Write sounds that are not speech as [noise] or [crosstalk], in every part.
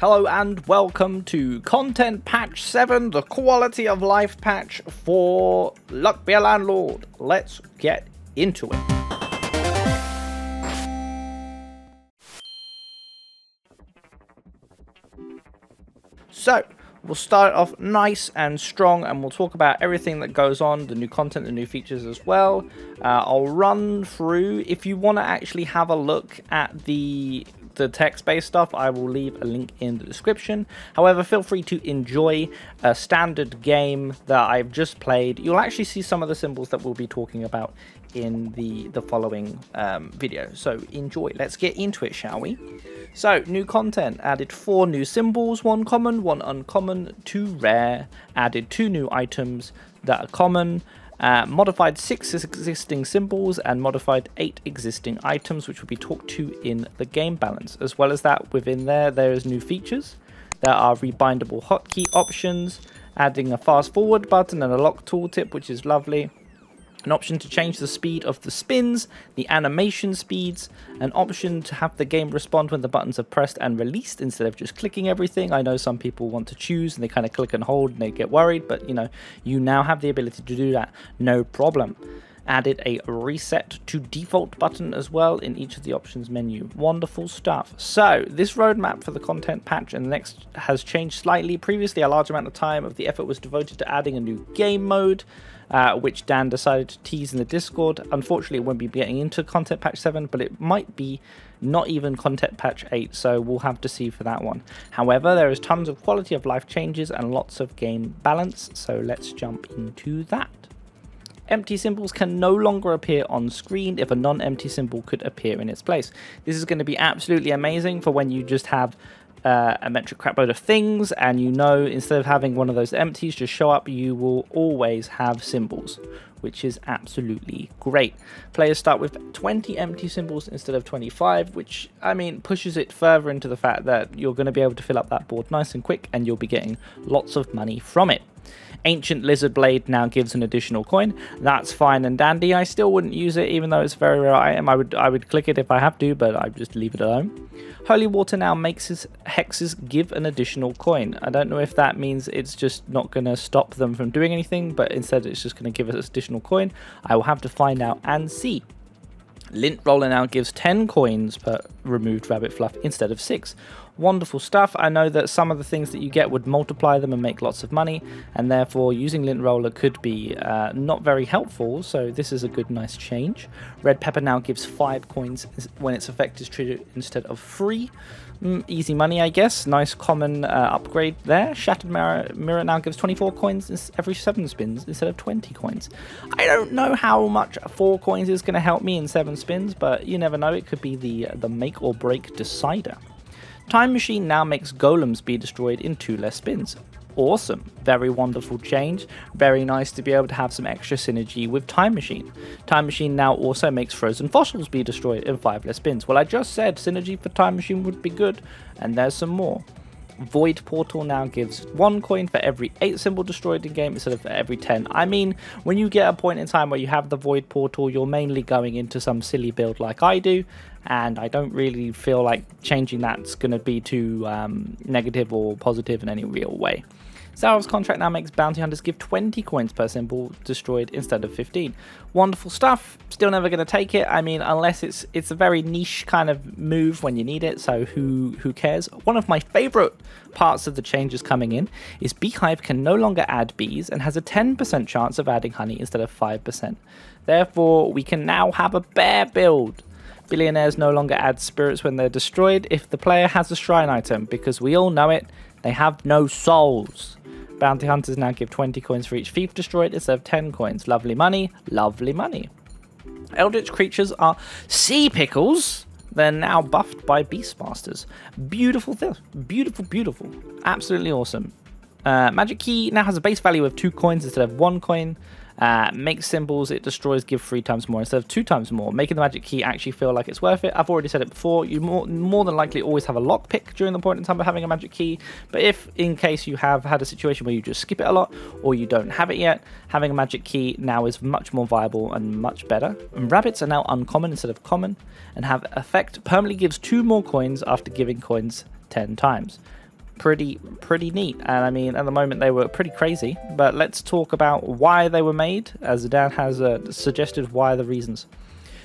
Hello and welcome to Content Patch 7, the Quality of Life patch for Luck Be a Landlord. Let's get into it. So, we'll start off nice and strong and we'll talk about everything that goes on, the new content, the new features as well. Uh, I'll run through, if you want to actually have a look at the the text-based stuff, I will leave a link in the description. However, feel free to enjoy a standard game that I've just played. You'll actually see some of the symbols that we'll be talking about in the, the following um, video. So enjoy. Let's get into it, shall we? So, new content. Added four new symbols, one common, one uncommon, two rare. Added two new items that are common. Uh, modified six existing symbols and modified eight existing items, which will be talked to in the game balance. As well as that, within there, there is new features. There are rebindable hotkey options, adding a fast forward button and a lock tooltip, which is lovely an option to change the speed of the spins, the animation speeds, an option to have the game respond when the buttons are pressed and released instead of just clicking everything. I know some people want to choose and they kind of click and hold and they get worried, but you know, you now have the ability to do that, no problem. Added a reset to default button as well in each of the options menu. Wonderful stuff. So this roadmap for the content patch and the next has changed slightly. Previously, a large amount of time of the effort was devoted to adding a new game mode uh, which Dan decided to tease in the Discord. Unfortunately, it won't be getting into Content Patch 7, but it might be not even Content Patch 8, so we'll have to see for that one. However, there is tons of quality of life changes and lots of game balance, so let's jump into that. Empty symbols can no longer appear on screen if a non-empty symbol could appear in its place. This is going to be absolutely amazing for when you just have uh, a metric crapload of things, and you know instead of having one of those empties just show up, you will always have symbols, which is absolutely great. Players start with 20 empty symbols instead of 25, which, I mean, pushes it further into the fact that you're going to be able to fill up that board nice and quick, and you'll be getting lots of money from it. Ancient Lizard Blade now gives an additional coin. That's fine and dandy. I still wouldn't use it, even though it's a very rare item. I would I would click it if I have to, but I just leave it alone. Holy Water now makes his hexes give an additional coin. I don't know if that means it's just not going to stop them from doing anything, but instead it's just going to give us additional coin. I will have to find out and see. Lint Roller now gives 10 coins per removed rabbit fluff instead of 6. Wonderful stuff. I know that some of the things that you get would multiply them and make lots of money, and therefore using Lint Roller could be uh, not very helpful, so this is a good, nice change. Red Pepper now gives 5 coins when its effect is triggered instead of free. Mm, easy money, I guess. Nice common uh, upgrade there. Shattered Mirror, Mirror now gives 24 coins every 7 spins instead of 20 coins. I don't know how much 4 coins is going to help me in 7 spins, but you never know. It could be the, the make or break decider. Time Machine now makes golems be destroyed in 2 less spins awesome. Very wonderful change. Very nice to be able to have some extra synergy with Time Machine. Time Machine now also makes frozen fossils be destroyed in 5 less spins. Well, I just said synergy for Time Machine would be good, and there's some more. Void Portal now gives one coin for every 8 symbol destroyed in game instead of every 10. I mean, when you get a point in time where you have the Void Portal, you're mainly going into some silly build like I do, and I don't really feel like changing that's going to be too um, negative or positive in any real way. Zaroff's contract now makes bounty hunters give 20 coins per symbol destroyed instead of 15. Wonderful stuff. Still never going to take it. I mean, unless it's it's a very niche kind of move when you need it. So who who cares? One of my favorite parts of the changes coming in is Beehive can no longer add bees and has a 10% chance of adding honey instead of 5%. Therefore, we can now have a bear build. Billionaires no longer add spirits when they're destroyed if the player has a shrine item, because we all know it, they have no souls. Bounty hunters now give 20 coins for each thief destroyed instead of 10 coins. Lovely money, lovely money. Eldritch creatures are sea pickles. They're now buffed by Beastmasters. Beautiful thing. Beautiful, beautiful. Absolutely awesome. Uh, Magic Key now has a base value of 2 coins instead of 1 coin. Uh, makes symbols it destroys give three times more instead of two times more, making the magic key actually feel like it's worth it. I've already said it before, you more, more than likely always have a lockpick during the point in time of having a magic key, but if in case you have had a situation where you just skip it a lot or you don't have it yet, having a magic key now is much more viable and much better. And rabbits are now uncommon instead of common and have effect permanently gives two more coins after giving coins 10 times. Pretty pretty neat. And I mean, at the moment they were pretty crazy. But let's talk about why they were made, as Dan has uh, suggested. Why the reasons.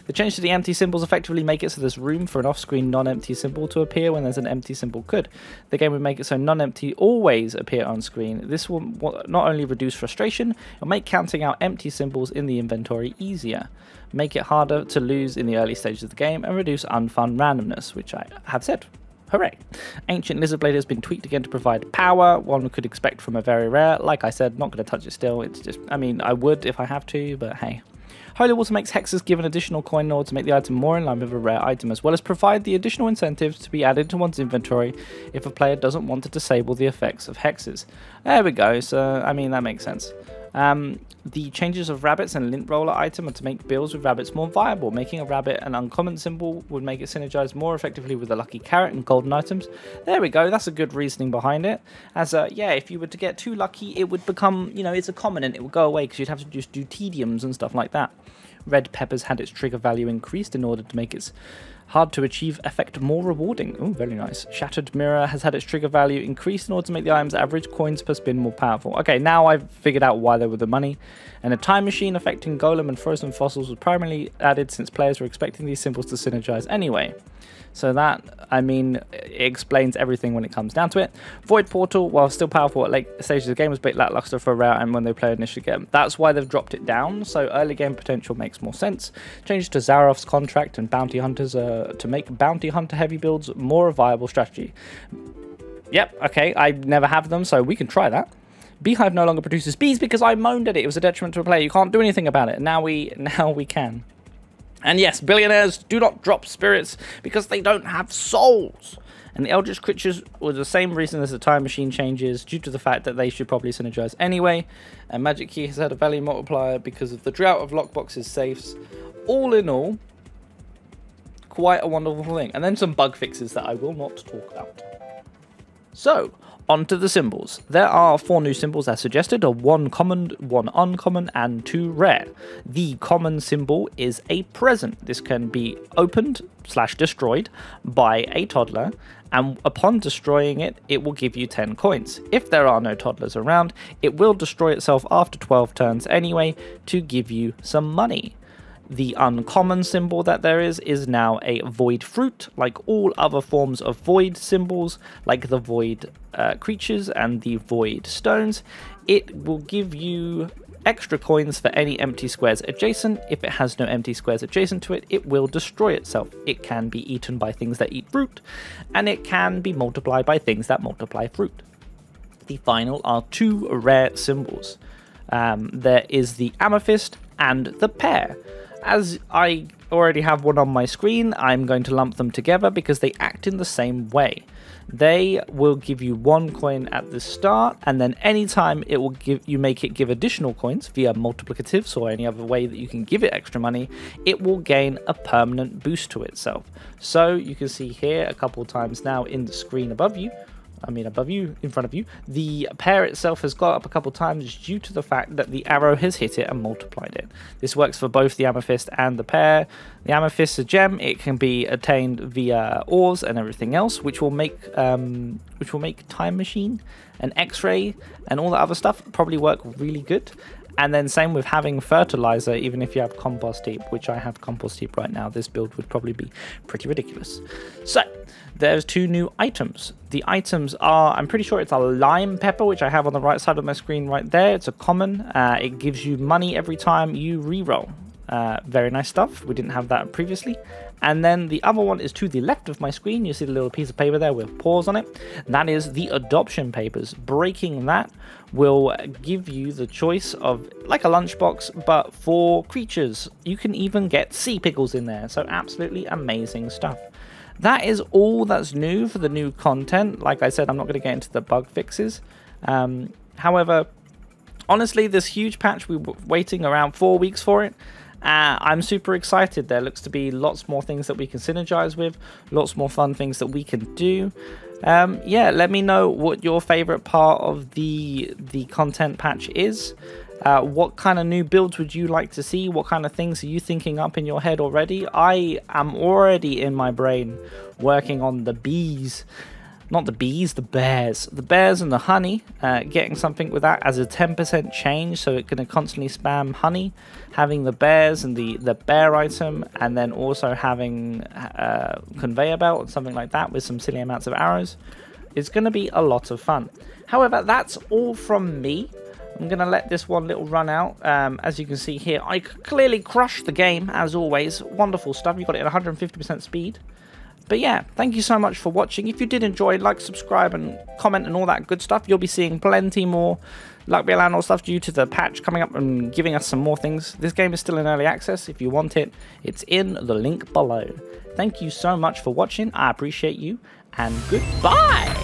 The change to the empty symbols effectively make it so there's room for an off-screen non-empty symbol to appear when there's an empty symbol could. The game would make it so non-empty always appear on screen. This will not only reduce frustration, it'll make counting out empty symbols in the inventory easier, make it harder to lose in the early stages of the game, and reduce unfun randomness, which I have said Hooray! Ancient Lizard Blade has been tweaked again to provide power, one could expect from a very rare. Like I said, not going to touch it still. It's just, I mean, I would if I have to, but hey. Holy Water makes hexes give an additional coin in to make the item more in line with a rare item, as well as provide the additional incentives to be added to one's inventory if a player doesn't want to disable the effects of hexes. There we go, so I mean that makes sense. Um, the changes of rabbits and lint roller item are to make builds with rabbits more viable. Making a rabbit an uncommon symbol would make it synergize more effectively with the lucky carrot and golden items. There we go, that's a good reasoning behind it. As a, yeah, if you were to get too lucky, it would become, you know, it's a common and it would go away because you'd have to just do tediums and stuff like that. Red peppers had its trigger value increased in order to make its hard to achieve effect more rewarding. Oh, very nice. Shattered Mirror has had its trigger value increased in order to make the item's average coins per spin more powerful. Okay, now I've figured out why they were the money. And a time machine affecting Golem and Frozen Fossils was primarily added since players were expecting these symbols to synergize anyway. So that, I mean, explains everything when it comes down to it. Void Portal, while still powerful at late stages of the game, was a bit lackluster for a rare and when they played initially game. That's why they've dropped it down, so early game potential makes more sense. Changes to Zaroff's contract and Bounty Hunters to make Bounty Hunter heavy builds more a viable strategy. Yep, okay, I never have them, so we can try that. Beehive no longer produces bees because I moaned at it. It was a detriment to a player. You can't do anything about it. Now we [laughs] now we can. And yes, billionaires do not drop spirits because they don't have souls. And the Eldritch creatures were the same reason as the time machine changes, due to the fact that they should probably synergize anyway. And Magic Key has had a value multiplier because of the drought of lockboxes safes. All in all, quite a wonderful thing. And then some bug fixes that I will not talk about. So, Onto the symbols. There are four new symbols as suggested, a one common, one uncommon, and two rare. The common symbol is a present. This can be opened slash destroyed by a toddler, and upon destroying it, it will give you 10 coins. If there are no toddlers around, it will destroy itself after 12 turns anyway to give you some money. The uncommon symbol that there is is now a void fruit, like all other forms of void symbols, like the void uh, creatures and the void stones. It will give you extra coins for any empty squares adjacent. If it has no empty squares adjacent to it, it will destroy itself. It can be eaten by things that eat fruit, and it can be multiplied by things that multiply fruit. The final are two rare symbols. Um, there is the amethyst and the pear as I already have one on my screen, I'm going to lump them together because they act in the same way. They will give you one coin at the start, and then anytime it will give you make it give additional coins via multiplicatives or any other way that you can give it extra money, it will gain a permanent boost to itself. So you can see here a couple times now in the screen above you, I mean above you, in front of you, the pear itself has got up a couple times due to the fact that the arrow has hit it and multiplied it. This works for both the amethyst and the pear. The amethyst is a gem; it can be attained via ores and everything else, which will make um, which will make time machine and X-ray and all that other stuff probably work really good. And then same with having fertilizer, even if you have compost heap, which I have compost heap right now, this build would probably be pretty ridiculous. So, there's two new items. The items are, I'm pretty sure it's a lime pepper, which I have on the right side of my screen right there. It's a common. Uh, it gives you money every time you reroll. Uh, very nice stuff. We didn't have that previously. And then the other one is to the left of my screen. You see the little piece of paper there with paws on it. That is the adoption papers. Breaking that will give you the choice of like a lunchbox, but for creatures. You can even get sea pickles in there. So absolutely amazing stuff. That is all that's new for the new content. Like I said, I'm not going to get into the bug fixes. Um, however, honestly, this huge patch, we were waiting around four weeks for it. Uh, I'm super excited. There looks to be lots more things that we can synergize with, lots more fun things that we can do. Um, yeah, let me know what your favorite part of the the content patch is. Uh, what kind of new builds would you like to see? What kind of things are you thinking up in your head already? I am already in my brain working on the bees not the bees, the bears. The bears and the honey, uh, getting something with that as a 10% change, so it's going to constantly spam honey. Having the bears and the, the bear item, and then also having a uh, conveyor belt and something like that with some silly amounts of arrows. It's going to be a lot of fun. However, that's all from me. I'm going to let this one little run out. Um, as you can see here, I clearly crushed the game, as always. Wonderful stuff. You got it at 150% speed. But yeah, thank you so much for watching. If you did enjoy, like, subscribe, and comment and all that good stuff. You'll be seeing plenty more Luck Be stuff due to the patch coming up and giving us some more things. This game is still in early access. If you want it, it's in the link below. Thank you so much for watching. I appreciate you, and goodbye!